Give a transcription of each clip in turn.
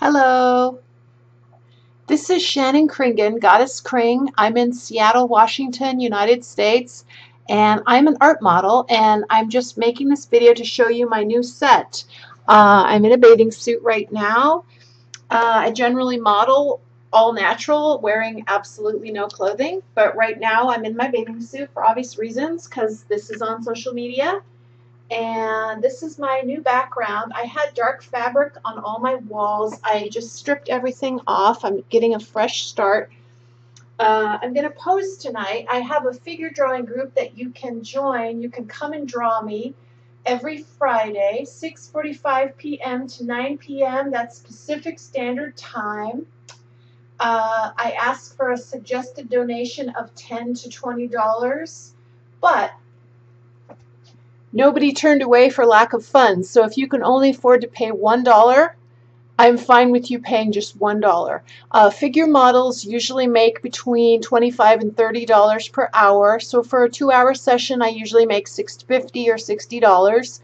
Hello. This is Shannon Kringen, Goddess Kring. I'm in Seattle, Washington, United States, and I'm an art model, and I'm just making this video to show you my new set. Uh, I'm in a bathing suit right now. Uh, I generally model all natural, wearing absolutely no clothing, but right now I'm in my bathing suit for obvious reasons, because this is on social media and this is my new background. I had dark fabric on all my walls. I just stripped everything off. I'm getting a fresh start. Uh, I'm going to pose tonight. I have a figure drawing group that you can join. You can come and draw me every Friday, 6.45 p.m. to 9 p.m. That's Pacific Standard Time. Uh, I ask for a suggested donation of 10 to $20, but Nobody turned away for lack of funds, so if you can only afford to pay $1, I'm fine with you paying just $1. Uh, figure models usually make between 25 and $30 per hour, so for a two-hour session I usually make $6.50 or $60.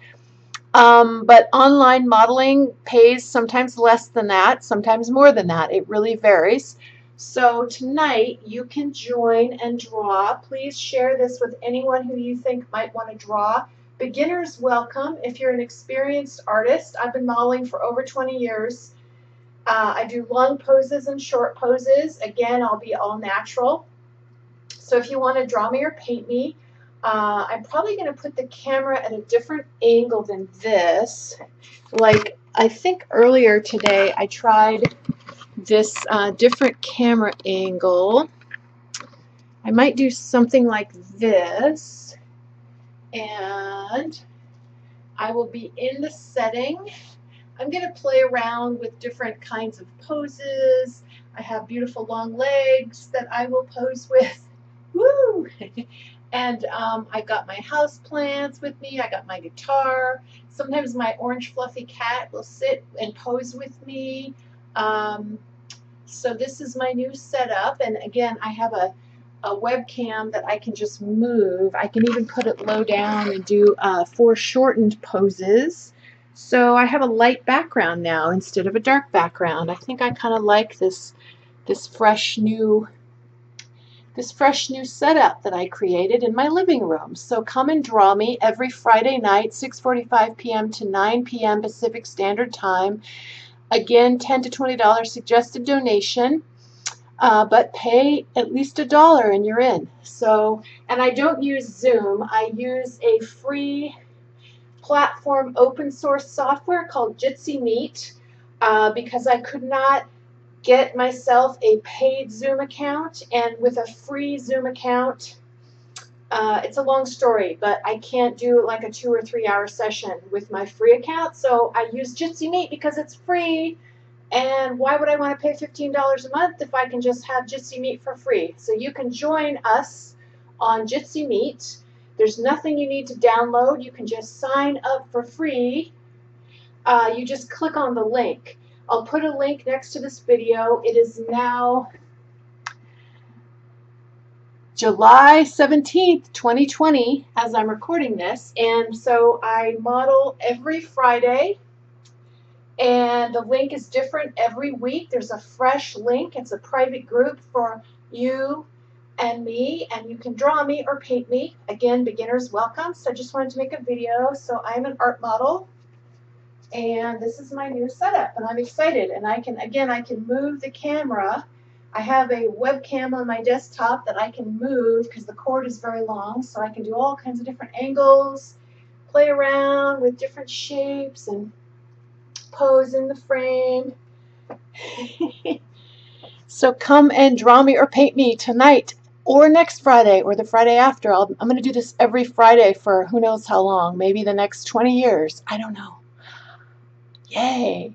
Um, but online modeling pays sometimes less than that, sometimes more than that. It really varies. So tonight you can join and draw. Please share this with anyone who you think might want to draw. Beginners welcome if you're an experienced artist. I've been modeling for over 20 years. Uh, I do long poses and short poses. Again, I'll be all natural. So if you want to draw me or paint me, uh, I'm probably going to put the camera at a different angle than this. Like I think earlier today I tried this uh, different camera angle. I might do something like this and I will be in the setting. I'm going to play around with different kinds of poses. I have beautiful long legs that I will pose with. Woo! and um, I got my house plants with me. I got my guitar. Sometimes my orange fluffy cat will sit and pose with me. Um, so this is my new setup. And again, I have a a webcam that I can just move. I can even put it low down and do uh, foreshortened poses. So I have a light background now instead of a dark background. I think I kind of like this this fresh new this fresh new setup that I created in my living room. So come and draw me every Friday night, 6:45 p.m. to 9 p.m. Pacific Standard Time. Again, 10 to $20 suggested donation uh, but pay at least a dollar and you're in. So, and I don't use Zoom. I use a free platform open source software called Jitsi Meet uh, because I could not get myself a paid Zoom account and with a free Zoom account uh, it's a long story, but I can't do like a two or three hour session with my free account. So I use Jitsi Meet because it's free and why would I want to pay $15 a month if I can just have Jitsi Meet for free? So you can join us on Jitsi Meet. There's nothing you need to download. You can just sign up for free. Uh, you just click on the link. I'll put a link next to this video. It is now July 17th, 2020, as I'm recording this. And so I model every Friday and the link is different every week. There's a fresh link. It's a private group for you and me, and you can draw me or paint me. Again, beginners welcome. So I just wanted to make a video. So I'm an art model, and this is my new setup, and I'm excited. And I can, again, I can move the camera. I have a webcam on my desktop that I can move because the cord is very long, so I can do all kinds of different angles, play around with different shapes, and pose in the frame. so come and draw me or paint me tonight or next Friday or the Friday after. i am going to do this every Friday for who knows how long, maybe the next 20 years. I don't know. Yay.